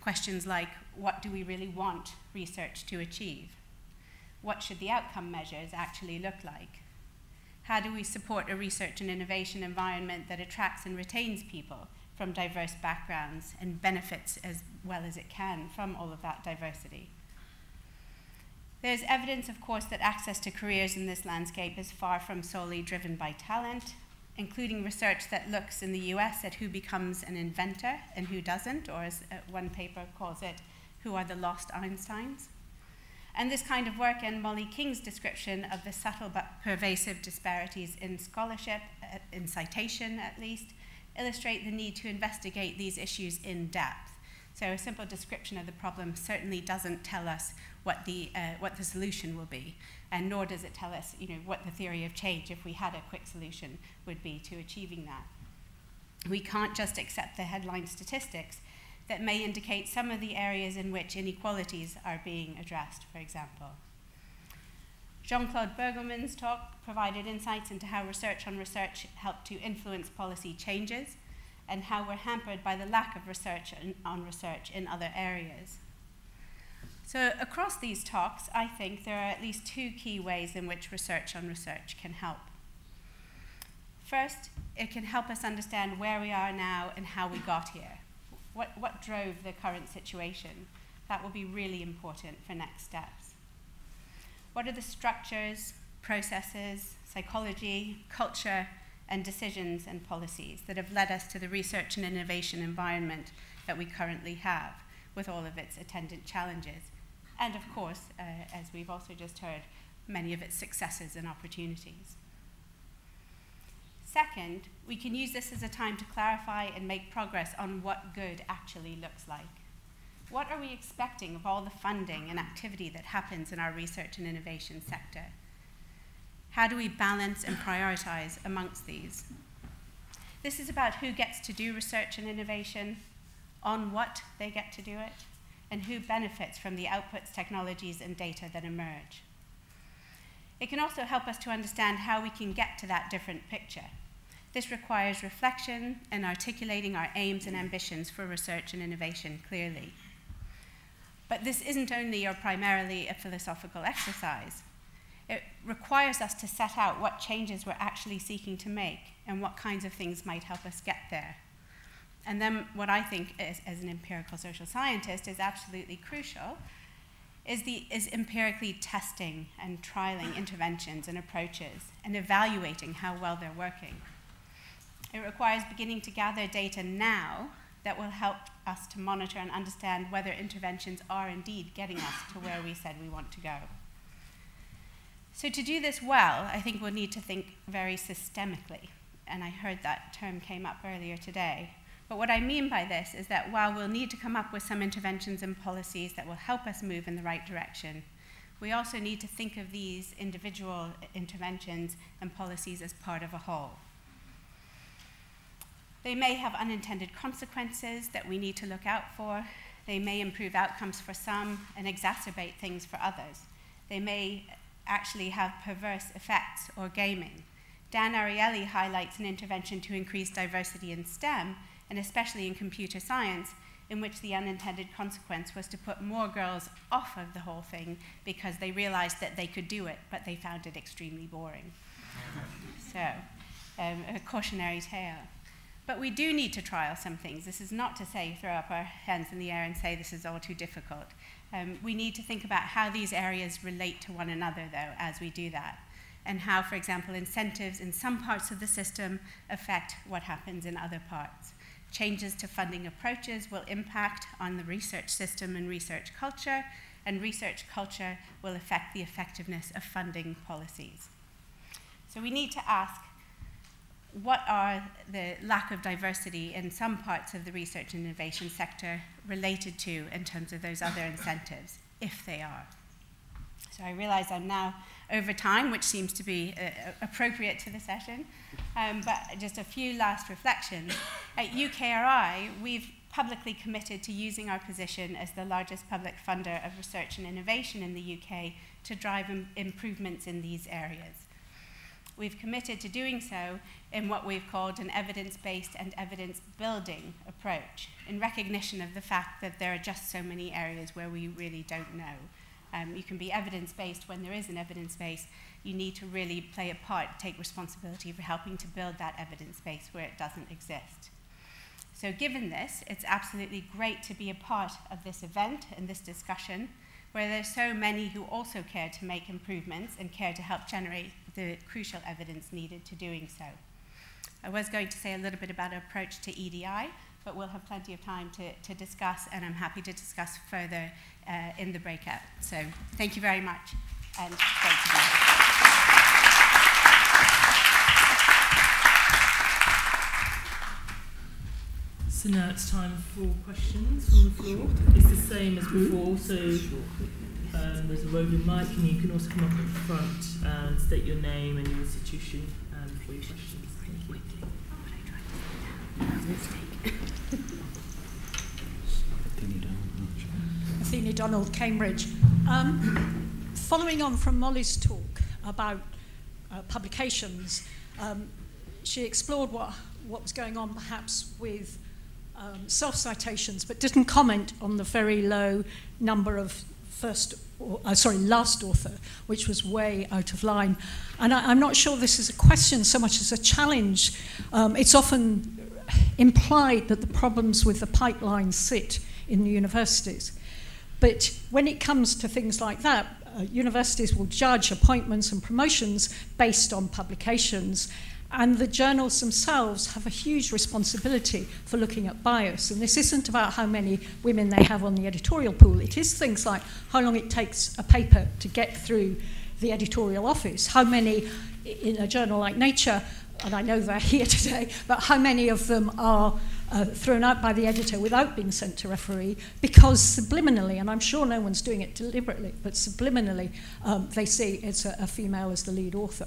Questions like, what do we really want research to achieve? What should the outcome measures actually look like? How do we support a research and innovation environment that attracts and retains people from diverse backgrounds and benefits as well as it can from all of that diversity? There's evidence, of course, that access to careers in this landscape is far from solely driven by talent, including research that looks in the US at who becomes an inventor and who doesn't, or as uh, one paper calls it, who are the lost Einsteins. And this kind of work and Molly King's description of the subtle but pervasive disparities in scholarship, uh, in citation at least, illustrate the need to investigate these issues in depth. So a simple description of the problem certainly doesn't tell us what the, uh, what the solution will be, and nor does it tell us you know, what the theory of change, if we had a quick solution, would be to achieving that. We can't just accept the headline statistics that may indicate some of the areas in which inequalities are being addressed, for example. Jean-Claude Burgelman's talk provided insights into how research on research helped to influence policy changes and how we're hampered by the lack of research on research in other areas. So across these talks, I think there are at least two key ways in which research on research can help. First, it can help us understand where we are now and how we got here. What, what drove the current situation? That will be really important for next steps. What are the structures, processes, psychology, culture, and decisions and policies that have led us to the research and innovation environment that we currently have with all of its attendant challenges? And of course, uh, as we've also just heard, many of its successes and opportunities. Second, we can use this as a time to clarify and make progress on what good actually looks like. What are we expecting of all the funding and activity that happens in our research and innovation sector? How do we balance and prioritize amongst these? This is about who gets to do research and innovation, on what they get to do it, and who benefits from the outputs, technologies, and data that emerge. It can also help us to understand how we can get to that different picture. This requires reflection and articulating our aims and ambitions for research and innovation clearly. But this isn't only or primarily a philosophical exercise. It requires us to set out what changes we're actually seeking to make and what kinds of things might help us get there. And then, what I think is, as an empirical social scientist is absolutely crucial is, the, is empirically testing and trialing interventions and approaches and evaluating how well they're working. It requires beginning to gather data now that will help us to monitor and understand whether interventions are indeed getting us to where we said we want to go. So, to do this well, I think we'll need to think very systemically. And I heard that term came up earlier today. But what I mean by this is that while we'll need to come up with some interventions and policies that will help us move in the right direction, we also need to think of these individual interventions and policies as part of a whole. They may have unintended consequences that we need to look out for. They may improve outcomes for some and exacerbate things for others. They may actually have perverse effects or gaming. Dan Ariely highlights an intervention to increase diversity in STEM, and especially in computer science, in which the unintended consequence was to put more girls off of the whole thing because they realized that they could do it, but they found it extremely boring. so, um, a cautionary tale. But we do need to trial some things. This is not to say throw up our hands in the air and say this is all too difficult. Um, we need to think about how these areas relate to one another, though, as we do that, and how, for example, incentives in some parts of the system affect what happens in other parts. Changes to funding approaches will impact on the research system and research culture, and research culture will affect the effectiveness of funding policies. So we need to ask what are the lack of diversity in some parts of the research and innovation sector related to in terms of those other incentives, if they are? So I realize I'm now over time, which seems to be uh, appropriate to the session. Um, but just a few last reflections. At UKRI, we've publicly committed to using our position as the largest public funder of research and innovation in the UK to drive Im improvements in these areas. We've committed to doing so in what we've called an evidence-based and evidence-building approach, in recognition of the fact that there are just so many areas where we really don't know. Um, you can be evidence-based when there is an evidence base. You need to really play a part, take responsibility for helping to build that evidence base where it doesn't exist. So given this, it's absolutely great to be a part of this event and this discussion, where there's so many who also care to make improvements and care to help generate the crucial evidence needed to doing so. I was going to say a little bit about our approach to EDI, but we'll have plenty of time to, to discuss, and I'm happy to discuss further uh, in the breakout. So thank you very much, and. So now it's time for questions from the floor. It's the same as before, so um, there's a roving mic, and you can also come up at the front and state your name and your institution um, for your questions. Thank you. Athene Donald, Cambridge. Um, following on from Molly's talk about uh, publications, um, she explored what, what was going on perhaps with um, self-citations, but didn't comment on the very low number of first, uh, sorry, last author, which was way out of line. And I, am not sure this is a question so much as a challenge. Um, it's often implied that the problems with the pipeline sit in the universities. But when it comes to things like that, uh, universities will judge appointments and promotions based on publications. And the journals themselves have a huge responsibility for looking at bias. And this isn't about how many women they have on the editorial pool. It is things like how long it takes a paper to get through the editorial office, how many in a journal like Nature, and I know they're here today, but how many of them are uh, thrown out by the editor without being sent to referee because subliminally, and I'm sure no one's doing it deliberately, but subliminally um, they see it's a, a female as the lead author.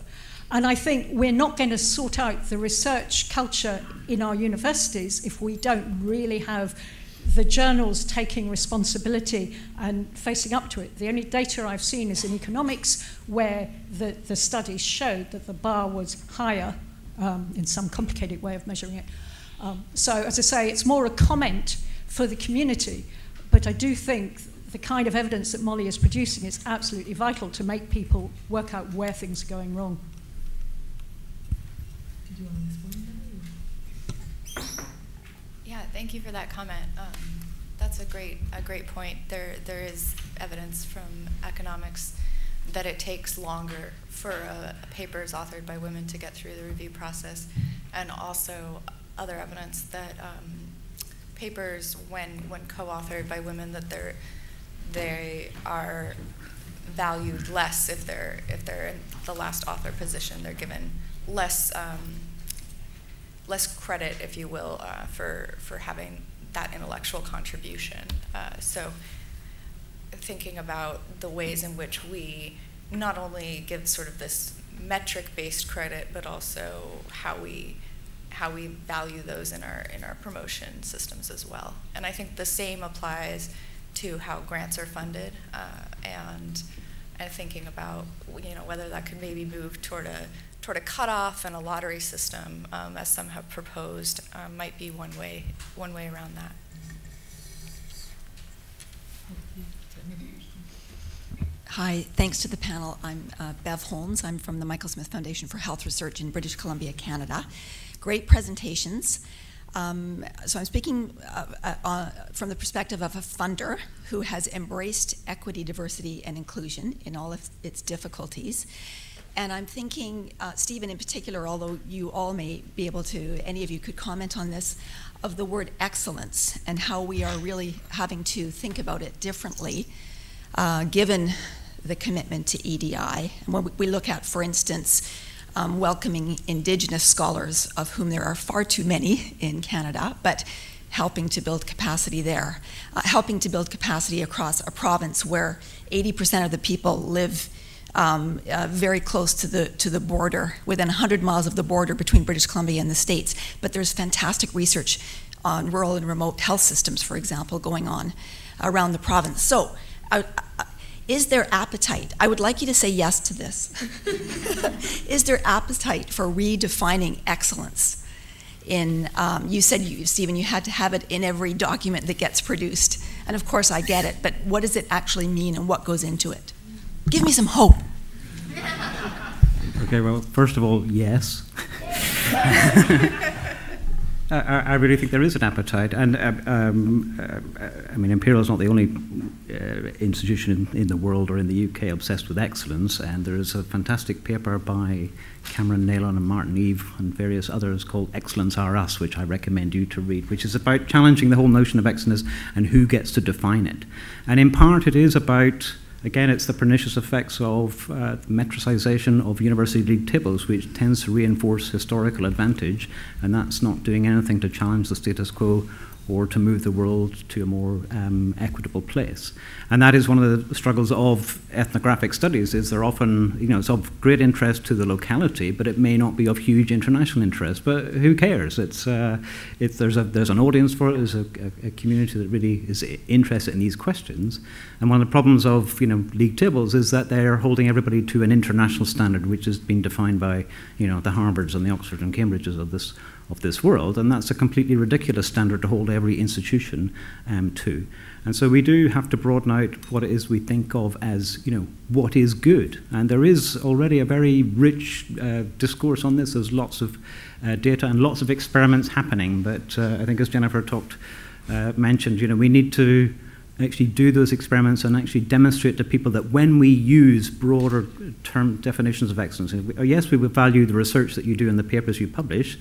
And I think we're not going to sort out the research culture in our universities if we don't really have the journals taking responsibility and facing up to it. The only data I've seen is in economics, where the, the studies showed that the bar was higher um, in some complicated way of measuring it um, so, as I say, it's more a comment for the community, but I do think the kind of evidence that Molly is producing is absolutely vital to make people work out where things are going wrong. Yeah, thank you for that comment. Um, that's a great a great point. There there is evidence from economics that it takes longer for a, a paper is authored by women to get through the review process, and also other evidence that um, papers, when when co-authored by women, that they're they are valued less if they're if they're in the last author position. They're given less um, less credit, if you will, uh, for for having that intellectual contribution. Uh, so, thinking about the ways in which we not only give sort of this metric-based credit, but also how we how we value those in our in our promotion systems as well. And I think the same applies to how grants are funded uh, and and thinking about you know whether that could maybe move toward a toward a cutoff and a lottery system, um, as some have proposed, um, might be one way one way around that. Hi, thanks to the panel. I'm uh, Bev Holmes. I'm from the Michael Smith Foundation for Health Research in British Columbia, Canada great presentations. Um, so I'm speaking uh, uh, uh, from the perspective of a funder who has embraced equity, diversity, and inclusion in all of its difficulties. And I'm thinking, uh, Stephen in particular, although you all may be able to, any of you could comment on this, of the word excellence and how we are really having to think about it differently, uh, given the commitment to EDI. When we look at, for instance, um, welcoming Indigenous scholars, of whom there are far too many in Canada, but helping to build capacity there, uh, helping to build capacity across a province where 80% of the people live um, uh, very close to the to the border, within 100 miles of the border between British Columbia and the states. But there's fantastic research on rural and remote health systems, for example, going on around the province. So. Is there appetite? I would like you to say yes to this. is there appetite for redefining excellence? In um, you said you, Stephen, you had to have it in every document that gets produced, and of course I get it. But what does it actually mean, and what goes into it? Give me some hope. Okay. Well, first of all, yes. I, I, really think there is an appetite, and uh, um, uh, I mean, Imperial is not the only uh, institution in, in, the world or in the UK obsessed with excellence. And there is a fantastic paper by Cameron Neylon and Martin Eve and various others called "Excellence R Us," which I recommend you to read, which is about challenging the whole notion of excellence and who gets to define it. And in part, it is about Again, it's the pernicious effects of uh, metricization of university league tables, which tends to reinforce historical advantage, and that's not doing anything to challenge the status quo or to move the world to a more um, equitable place. And that is one of the struggles of ethnographic studies is they're often, you know, it's of great interest to the locality, but it may not be of huge international interest. But who cares? It's, uh, there's, a, there's an audience for it, there's a, a, a, community that really is interested in these questions. And one of the problems of, you know, league tables is that they're holding everybody to an international standard, which has been defined by, you know, the Harvards and the Oxford and Cambridges of this of this world, and that's a completely ridiculous standard to hold every institution um, to. And so we do have to broaden out what it is we think of as, you know, what is good. And there is already a very rich uh, discourse on this. There's lots of uh, data and lots of experiments happening. But uh, I think, as Jennifer talked, uh, mentioned, you know, we need to actually do those experiments and actually demonstrate to people that when we use broader term definitions of excellence, yes, we would value the research that you do and the papers you publish,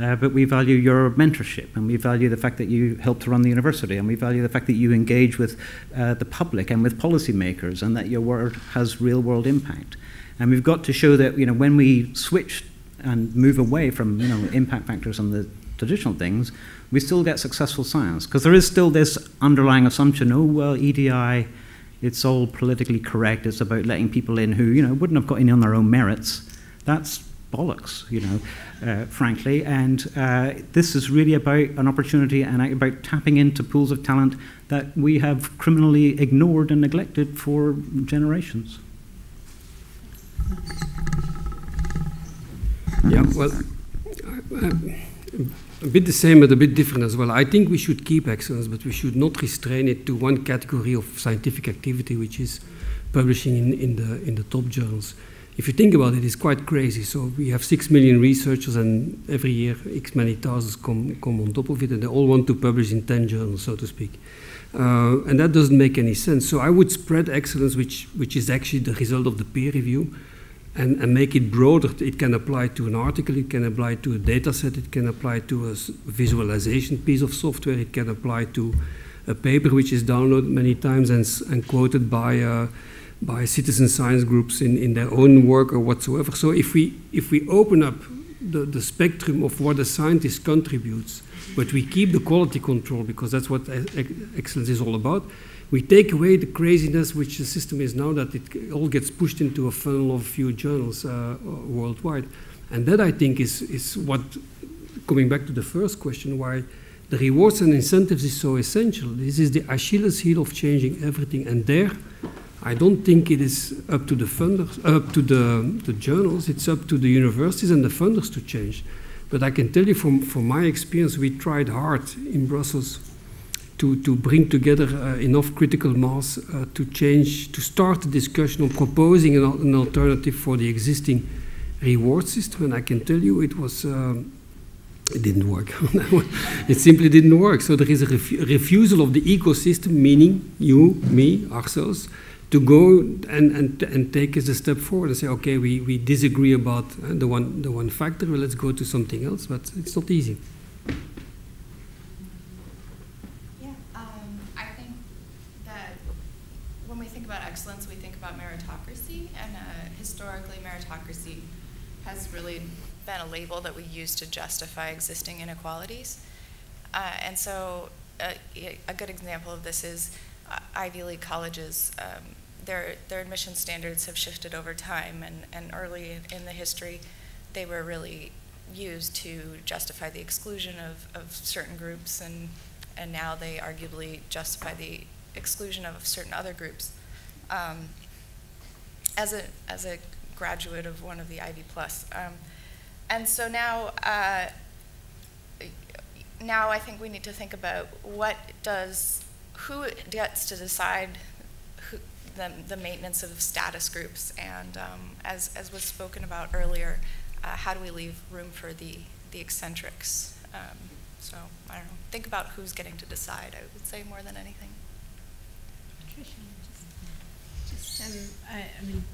uh, but we value your mentorship and we value the fact that you help to run the university and we value the fact that you engage with uh, the public and with policymakers and that your work has real world impact. And we've got to show that you know, when we switch and move away from you know, impact factors on the traditional things, we still get successful science. Because there is still this underlying assumption oh, well, EDI, it's all politically correct. It's about letting people in who you know, wouldn't have got in on their own merits. That's bollocks, you know, uh, frankly. And uh, this is really about an opportunity and about tapping into pools of talent that we have criminally ignored and neglected for generations. Yeah, well, a bit the same, but a bit different as well. I think we should keep excellence, but we should not restrain it to one category of scientific activity, which is publishing in, in, the, in the top journals if you think about it, it's quite crazy. So we have six million researchers, and every year X many thousands come, come on top of it, and they all want to publish in 10 journals, so to speak. Uh, and that doesn't make any sense. So I would spread excellence, which, which is actually the result of the peer review, and, and make it broader. It can apply to an article, it can apply to a data set, it can apply to a visualization piece of software, it can apply to a paper which is downloaded many times and, and quoted by uh, by citizen science groups in, in their own work or whatsoever. So if we, if we open up the, the spectrum of what a scientist contributes, but we keep the quality control because that's what excellence is all about, we take away the craziness which the system is now that it all gets pushed into a funnel of few journals uh, worldwide. And that I think is, is what, coming back to the first question, why the rewards and incentives is so essential. This is the Achilles heel of changing everything. And there, I don't think it is up to the funders, up to the, the journals, it's up to the universities and the funders to change. But I can tell you from, from my experience, we tried hard in Brussels to, to bring together uh, enough critical mass uh, to change, to start a discussion on proposing an, an, alternative for the existing reward system. And I can tell you it was, um, it didn't work. it simply didn't work. So there is a ref refusal of the ecosystem, meaning you, me, ourselves, to go and, and, and take us a step forward and say, okay, we, we disagree about uh, the, one, the one factor, well, let's go to something else, but it's not easy. Yeah, um, I think that when we think about excellence, we think about meritocracy, and uh, historically, meritocracy has really been a label that we use to justify existing inequalities. Uh, and so, uh, a good example of this is uh, Ivy League colleges um, their, their admission standards have shifted over time, and, and early in the history, they were really used to justify the exclusion of, of certain groups, and, and now they arguably justify the exclusion of certain other groups. Um, as, a, as a graduate of one of the Ivy Plus. Um, and so now, uh, now I think we need to think about what does, who gets to decide the, the maintenance of status groups, and um, as, as was spoken about earlier, uh, how do we leave room for the, the eccentrics? Um, so, I don't know, think about who's getting to decide, I would say, more than anything. Just, um, I, I mean,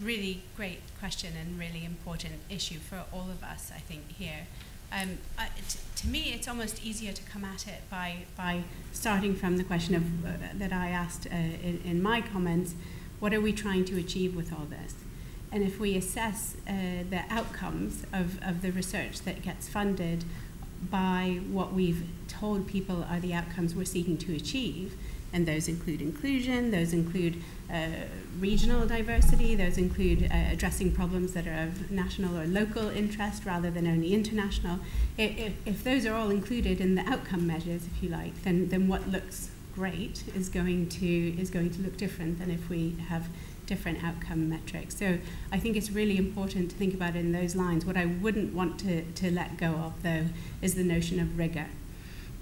really great question and really important issue for all of us, I think, here. Um, uh, to me, it's almost easier to come at it by, by starting from the question of, uh, that I asked uh, in, in, my comments, what are we trying to achieve with all this? And if we assess uh, the outcomes of, of the research that gets funded by what we've told people are the outcomes we're seeking to achieve, and those include inclusion, those include uh, regional diversity, those include uh, addressing problems that are of national or local interest rather than only international. If, if, those are all included in the outcome measures, if you like, then, then what looks great is going to is going to look different than if we have different outcome metrics. So I think it's really important to think about in those lines. What I wouldn't want to, to let go of, though, is the notion of rigor.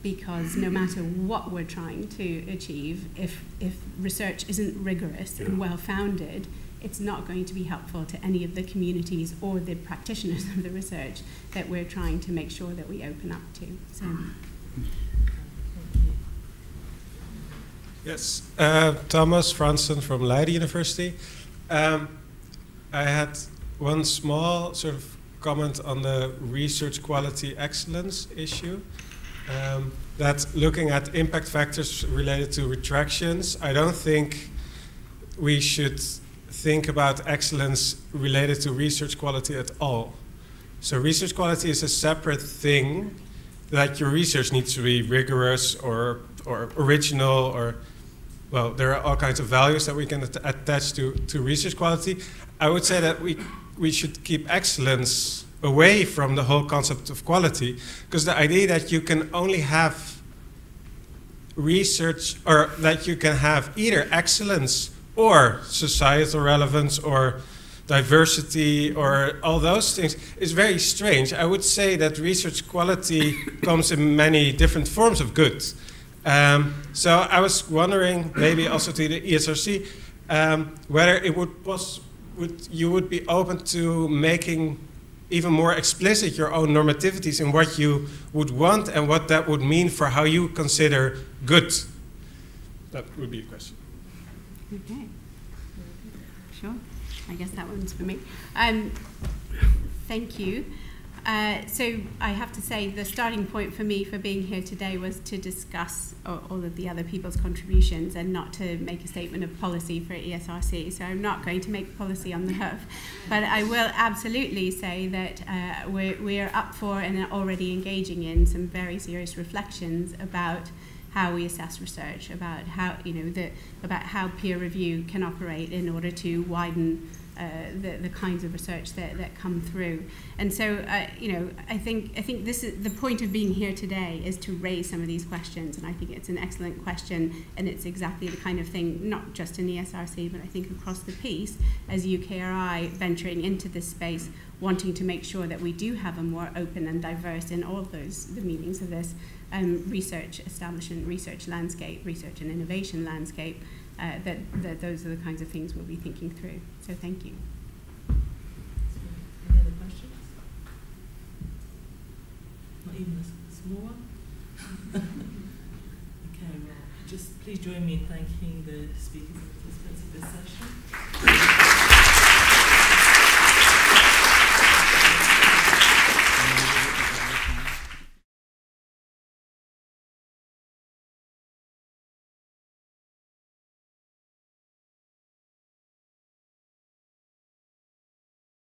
Because no matter what we're trying to achieve, if, if research isn't rigorous and well founded, it's not going to be helpful to any of the communities or the practitioners of the research that we're trying to make sure that we open up to. So. Yes, uh, Thomas Franssen from Leiden University. Um, I had one small sort of comment on the research quality excellence issue. Um, that looking at impact factors related to retractions, I don't think we should think about excellence related to research quality at all. So research quality is a separate thing that your research needs to be rigorous or, or original or well, there are all kinds of values that we can at attach to, to research quality. I would say that we, we should keep excellence away from the whole concept of quality because the idea that you can only have research or that you can have either excellence or societal relevance or diversity or all those things is very strange. I would say that research quality comes in many different forms of good. Um, so I was wondering, maybe also to the ESRC, um, whether it would, was, would you would be open to making even more explicit your own normativities in what you would want and what that would mean for how you consider good. That would be a question. Okay. Sure. I guess that one's for me. Um, thank you. Uh, so I have to say the starting point for me for being here today was to discuss all, of the other people's contributions and not to make a statement of policy for ESRC. So I'm not going to make policy on the hoof, but I will absolutely say that uh, we're, we're up for and are already engaging in some very serious reflections about how we assess research, about how you know the, about how peer review can operate in order to widen the, the kinds of research that, that come through. And so, uh, you know, I think, I think this is the point of being here today is to raise some of these questions. And I think it's an excellent question. And it's exactly the kind of thing, not just in the ESRC, but I think across the piece, as UKRI venturing into this space, wanting to make sure that we do have a more open and diverse in all those, the meanings of this, um, research establishment, research landscape, research and innovation landscape, uh, that, that those are the kinds of things we'll be thinking through. So thank you. Any other questions? Not even a small one? okay, well, just please join me in thanking the speakers and participants of this session.